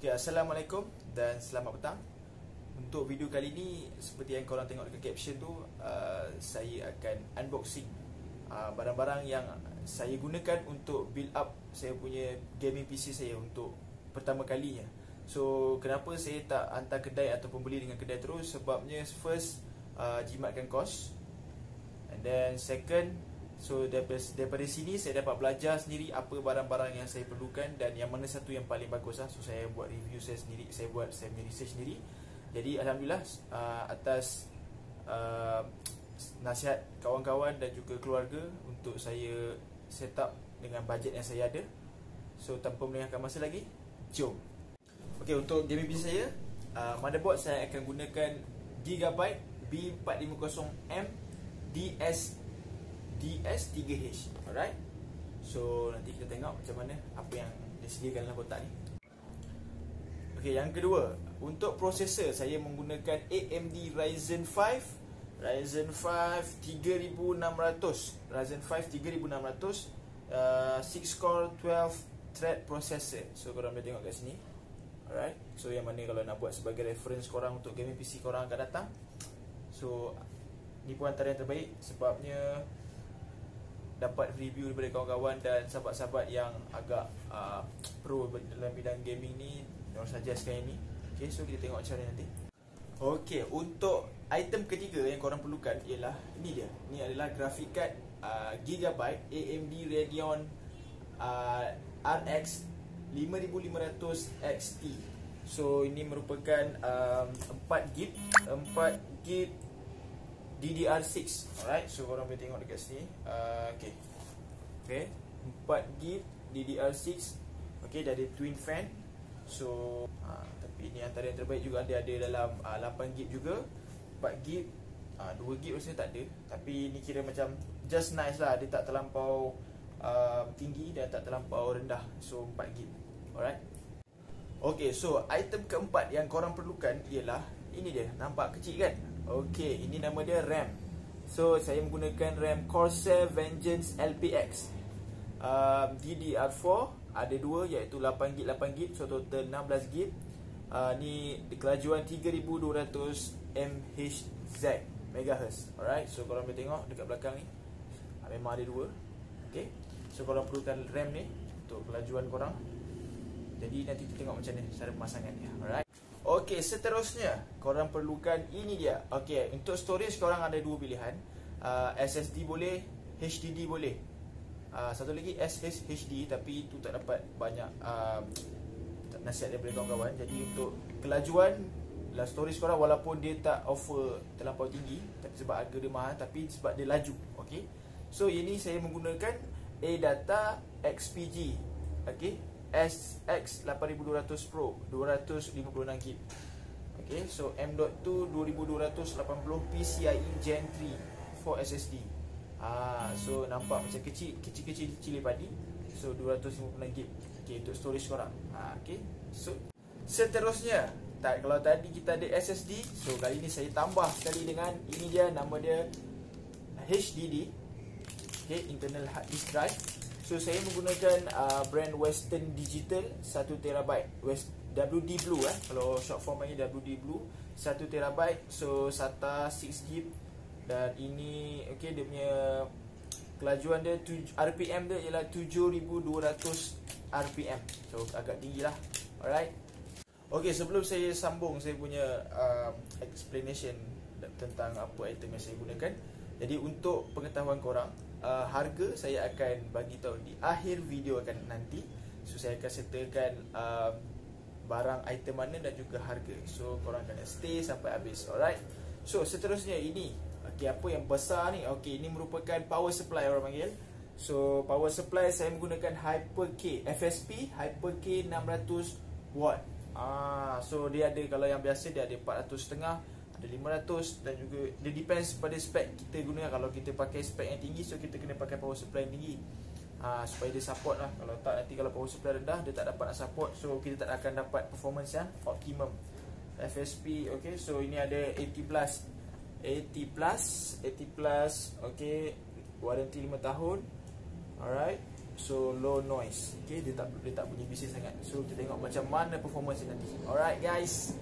Okay, Assalamualaikum dan selamat petang. Untuk video kali ni Seperti yang korang tengok dekat caption tu uh, Saya akan unboxing uh, Barang-barang yang saya gunakan untuk build up Saya punya gaming PC saya untuk pertama kalinya. So, kenapa saya tak hantar kedai ataupun beli dengan kedai terus? Sebabnya first, uh, jimatkan kos. And then second, So daripada, daripada sini saya dapat belajar sendiri apa barang-barang yang saya perlukan dan yang mana satu yang paling bagus lah. So saya buat review saya sendiri, saya buat saya punya research sendiri. Jadi alhamdulillah uh, atas uh, nasihat kawan-kawan dan juga keluarga untuk saya set up dengan bajet yang saya ada. So tanpa melengahkan masa lagi, jom. Okey untuk gaming PC saya, uh, motherboard saya akan gunakan Gigabyte B450M DS DS3H Alright? So nanti kita tengok macam mana Apa yang disediakan dalam kotak ni. Okay yang kedua Untuk prosesor saya menggunakan AMD Ryzen 5 Ryzen 5 3600 Ryzen 5 3600 uh, 6 core 12 thread processor. So korang boleh tengok kat sini. Alright? So yang mana kalau nak buat sebagai reference korang Untuk gaming PC korang akan datang. So Ni pun antara yang terbaik Sebabnya dapat review daripada kawan-kawan dan sahabat-sahabat yang agak uh, pro dalam bidang gaming ni Mereka suggestkan ini. Okay, so kita tengok cara nanti. Okay, untuk item ketiga yang korang perlukan ialah Ini dia, ini adalah graphic card uh, Gigabyte AMD Radeon uh, RX 5500 XT So, ini merupakan um, 4GB 4GB DDR6 Alright So korang boleh tengok dekat sini. Uh, Okay. Okay. 4GB DDR6 Okay Dia ada twin fan. So uh, Tapi ni antara yang terbaik juga. Dia ada dalam uh, 8GB juga. 4GB uh, 2GB rasanya tak ada. Tapi ni kira macam Just nice lah. Dia tak terlampau uh, Tinggi Dan tak terlampau rendah. So 4GB Alright. Okay so Item keempat yang korang perlukan Ialah Ini dia. Nampak kecil kan Okey, ini nama dia RAM. So, saya menggunakan RAM Corsair Vengeance LPX. Uh, DDR4 ada dua iaitu 8GB 8GB so total 16GB. Uh, ni kelajuan 3200 MHz MHz. Alright, so korang boleh tengok dekat belakang ni. Uh, memang ada dua. Okey. So korang perlukan RAM ni untuk kelajuan korang. Jadi nanti kita tengok macam ni cara pemasangan dia. Alright. Okey, seterusnya korang perlukan ini dia. Okey, untuk storage korang ada dua pilihan. Uh, SSD boleh, HDD boleh. Uh, satu lagi SSHD tapi itu tak dapat banyak uh, nasihat daripada kawan-kawan. Jadi untuk kelajuan lah storage korang walaupun dia tak offer terlampau tinggi tapi sebab harga dia mahal tapi sebab dia laju. Okey. So ini saya menggunakan ADATA XPG. Okey. SX8200 Pro 256GB Okay, so M.2 2280 PCIe Gen 3 for SSD ah, So nampak macam kecil Kecil-kecil cili padi. So 256GB Okay, untuk storage korang. Ah, Okay, so Seterusnya. Tak, Kalau tadi kita ada SSD So kali ni saya tambah sekali dengan Ini dia, nama dia HDD Okay, internal hard disk drive So saya menggunakan uh, brand Western Digital 1TB West WD Blue eh. Kalau short form ini WD Blue 1TB so SATA 6GB dan ini okey dia punya kelajuan dia tuj- RPM dia ialah 7200 RPM so agak tinggi lah. Alright. Okey sebelum saya sambung saya punya uh, explanation tentang apa item yang saya gunakan. Jadi untuk pengetahuan korang uh, harga saya akan bagi tahu di akhir video akan nanti. So saya akan setelkan uh, barang item mana dan juga harga. So korang kena stay sampai habis. Alright. So seterusnya ini okey apa yang besar ni? Okey ini merupakan power supply orang panggil. So power supply saya menggunakan Hyper K FSP Hyper K 600 watt. Ah so dia ada kalau yang biasa dia ada 400 setengah ada 500 dan juga dia depends pada spek kita guna. Kalau kita pakai spek yang tinggi so kita kena pakai power supply yang tinggi. Ha, supaya dia support lah. Kalau tak nanti kalau power supply rendah dia tak dapat nak support. So kita tak akan dapat performance yang optimum. FSP ok so ini ada 80 plus. 80 plus 80 plus ok warranty 5 tahun. Alright. So low noise. Okay, dia tak dia tak bunyi bising sangat. So kita tengok macam mana performance nanti. Alright guys.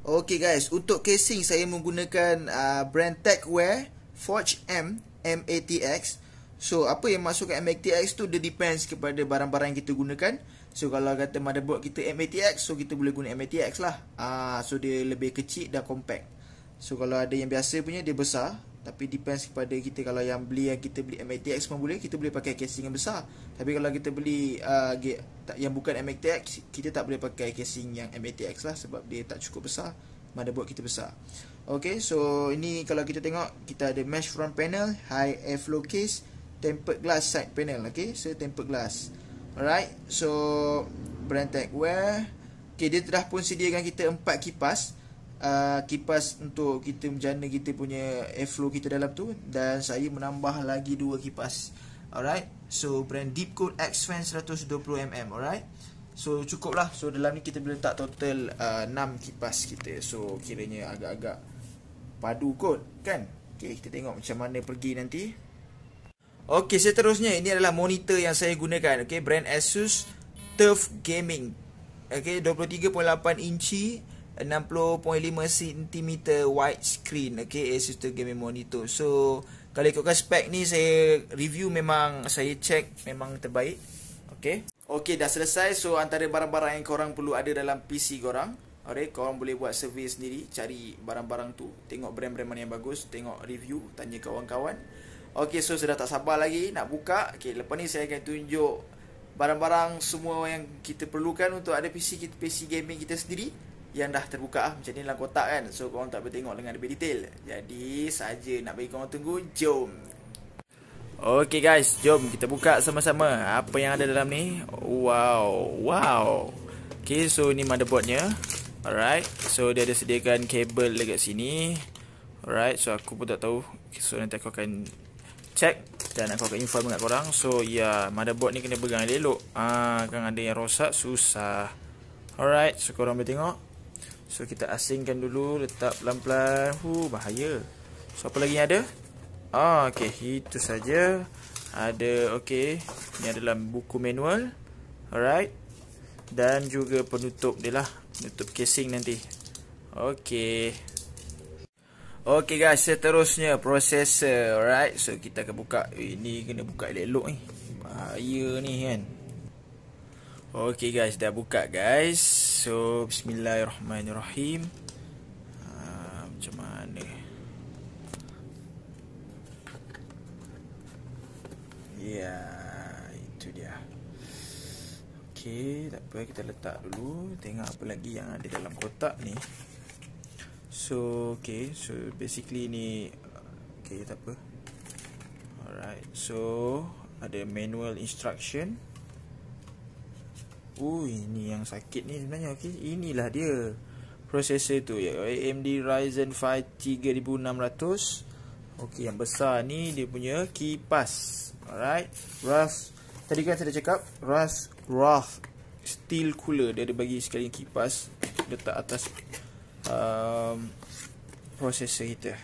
Okay guys, untuk casing saya menggunakan uh, brand Techwear Forge M MATX. So apa yang masuk ke MATX tu dia depends kepada barang-barang yang kita gunakan. So kalau kata motherboard kita MATX, so kita boleh guna MATX lah. Ah, uh, so dia lebih kecil dan compact. So kalau ada yang biasa punya dia besar, tapi depends kepada kita. Kalau yang beli yang kita beli MATX pun boleh. Kita boleh pakai casing yang besar. Tapi kalau kita beli uh, yang bukan MATX kita tak boleh pakai casing yang MATX lah sebab dia tak cukup besar. Motherboard kita besar. Ok so ini kalau kita tengok kita ada mesh front panel high airflow case tempered glass side panel. Ok so tempered glass. Alright so brand tag wear. Ok dia telah pun sediakan kita empat kipas uh, kipas untuk kita menjana kita punya airflow kita dalam tu dan saya menambah lagi dua kipas alright? So brand deep coat x fan 120mm alright? So cukup lah so dalam ni kita boleh letak total uh, 6 kipas kita. So kiranya agak-agak padu kot kan? Ok kita tengok macam mana pergi nanti. Ok seterusnya. Ini adalah monitor yang saya gunakan ok brand Asus Turf Gaming ok 23.8 inci 60.5 cm wide screen okay Asus TUF gaming monitor. So kalau ikutkan spek ni saya review memang saya check memang terbaik okay? Okay dah selesai. So antara barang-barang yang korang perlu ada dalam PC korang Alright, korang boleh buat survey sendiri Cari barang-barang tu. Tengok brand-brand mana yang bagus Tengok review Tanya kawan-kawan. Okay, so sudah tak sabar lagi Nak buka Okay, lepas ni saya akan tunjuk Barang-barang semua yang kita perlukan Untuk ada PC kita PC gaming kita sendiri yang dah terbuka ah macam ni dalam kotak kan. So korang tak boleh tengok dengan lebih detail. Jadi saja nak bagi korang tunggu jom. Ok guys. Jom kita buka sama-sama apa yang ada dalam ni. Wow wow. Ok so ni motherboardnya. Alright. So dia ada sediakan kabel dekat sini. Alright. So aku pun tak tahu. So nanti aku akan check dan aku akan inform dengan korang. So yeah, motherboard ni kena pegang elok ah kan ada yang rosak susah. Alright. So korang boleh tengok So kita asingkan dulu Letak pelan-pelan Huh bahaya So apa lagi yang ada Ah, okay, itu saja. Ada, okay. Ini adalah buku manual. Alright. Dan juga penutup dia lah. Penutup casing nanti. Okay. Okay guys, seterusnya processor. Alright. So kita akan buka. Ini kena buka elok-elok ni. Bahaya ni kan. Okay guys, dah buka guys. So, bismillahirrahmanirrahim. Ha, macam mana? Ya, itu dia. Okay, tak apa. Kita letak dulu. Tengok apa lagi yang ada dalam kotak ni. So, okay. So, basically ni... Okay, tak apa. Alright. So, ada manual instruction. Oh ini yang sakit ni sebenarnya okey. Inilah dia processor tu ya. AMD Ryzen 5 3600. Okey yang besar ni dia punya kipas. Alright. Rust tadi kan saya dah cakap Rust Rough steel cooler dia ada bagi sekali kipas letak atas um, processor kita.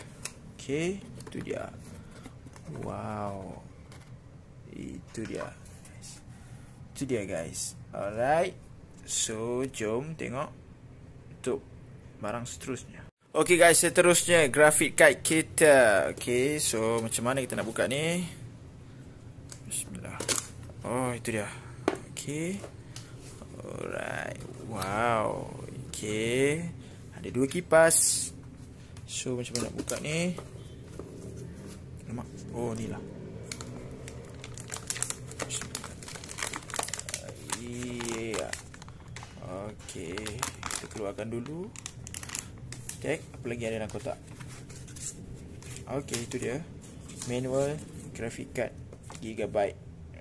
Okey, itu dia. Wow. Itu dia. Itu dia guys. Alright. So, jom tengok untuk barang seterusnya. Okay guys, seterusnya graphic card kita. Okay, so macam mana kita nak buka ni? Bismillah. Oh, itu dia. Okay. Alright. Wow. Okay. Ada dua kipas. So, macam mana nak buka ni? Oh, ni lah. Okey, kita keluarkan dulu. Check apa lagi ada dalam kotak. Okey, itu dia. Manual graphic card gigabyte.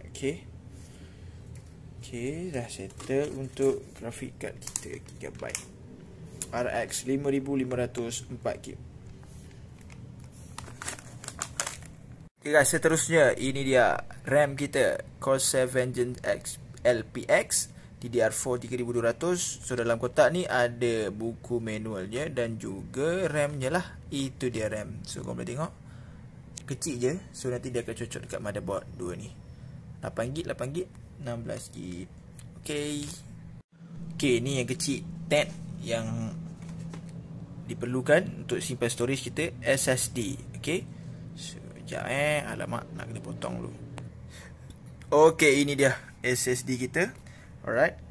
Okey. Okey, dah settle untuk graphic card kita gigabyte. RX 5504 GB. Okay guys, seterusnya ini dia RAM kita 7 Gen X LPX DDR4 3200 so dalam kotak ni ada buku manualnya dan juga RAM-nya lah. Itu dia RAM. So kau boleh tengok. Kecil je. So nanti dia akan cocok dekat motherboard dua ni. 8GB 8GB 16GB Okay. Okay ni yang kecil. Tab yang Diperlukan Untuk simpan storage kita SSD Okay. So sekejap eh. Alamak nak kena potong dulu. Okay ini dia SSD kita. Alright.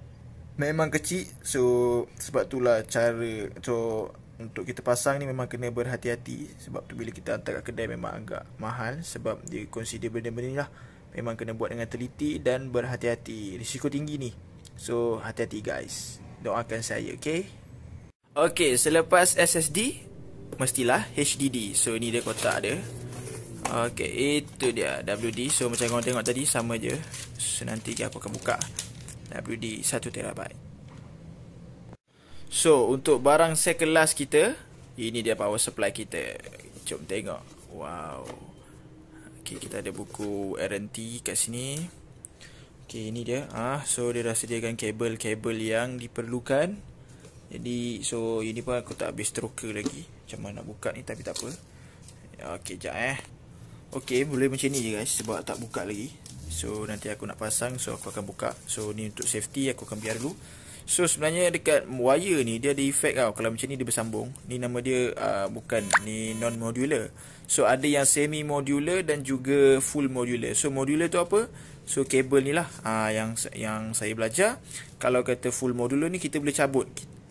Memang kecil So sebab itulah cara So untuk kita pasang ni memang kena berhati-hati. Sebab tu bila kita hantar kat kedai memang agak mahal. Sebab dia consider benda-benda ni lah. Memang kena buat dengan teliti dan berhati-hati. Risiko tinggi ni. So hati-hati guys. Doakan saya okay? Okay selepas SSD Mestilah HDD So ni dia kotak dia Okay itu dia WD So macam korang tengok tadi sama je So nanti aku akan buka WD 1TB So untuk barang sekelas kita Ini dia power supply kita Jom tengok Wow Okay, kita ada buku RNT kat sini. Okay, ini dia. Ah, so dia dah sediakan kabel-kabel yang diperlukan. Jadi, so ini pun aku tak habis stroker lagi. Macam mana nak buka ni tapi tak apa. Okay, jap eh. Okay, boleh macam ni je guys sebab tak buka lagi. So nanti aku nak pasang so aku akan buka. So ni untuk safety aku akan biar dulu. So sebenarnya dekat wire ni dia ada efek tau Kalau macam ni dia bersambung Ni nama dia uh, bukan Ni non-modular So ada yang semi-modular dan juga full modular So modular tu apa? So kabel ni lah uh, yang, yang saya belajar Kalau kata full modular ni kita boleh cabut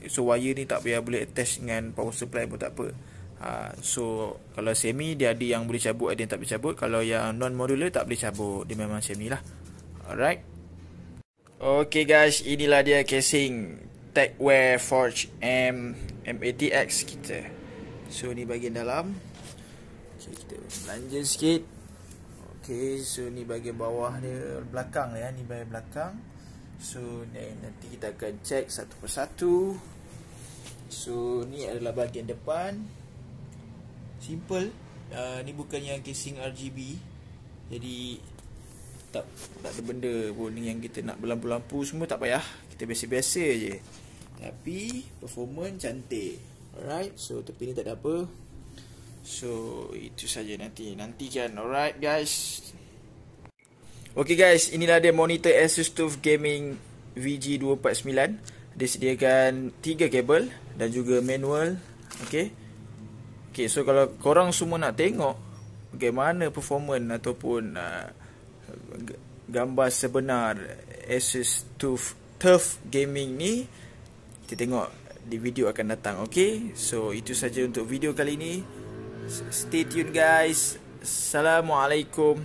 So wire ni tak payah boleh attach dengan power supply pun tak apa uh, So kalau semi dia ada yang boleh cabut Ada yang tak boleh cabut Kalau yang non-modular tak boleh cabut Dia memang semi lah Alright Okay guys, inilah dia casing Techwear Forge M M80X kita. So ni bahagian dalam. Okay, kita belanja sikit. Okay, so ni bahagian bawah dia belakang ya, ni bahagian belakang. So nanti kita akan check satu persatu. So ni adalah bahagian depan. Simple. Uh, ni bukan yang casing RGB. Jadi tak tak ada benda pun yang kita nak berlampu-lampu semua tak payah. Kita biasa-biasa je. Tapi performance cantik. Alright, so tepi ni tak ada apa. So itu saja nanti. Nantikan. Alright guys. Okay guys, inilah dia monitor Asus TUF Gaming VG249. Dia sediakan 3 kabel dan juga manual. Okay. Okay, so kalau korang semua nak tengok bagaimana performance ataupun uh, gambar sebenar Asus TUF TUF Gaming ni kita tengok di video akan datang okey? So itu saja untuk video kali ini. Stay tune guys. Assalamualaikum